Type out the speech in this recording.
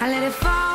I let it fall.